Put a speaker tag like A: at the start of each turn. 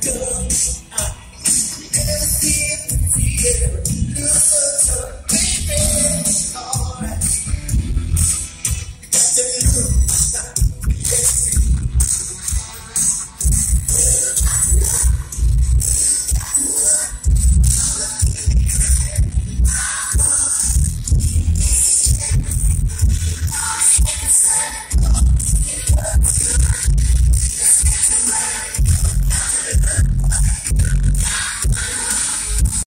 A: good.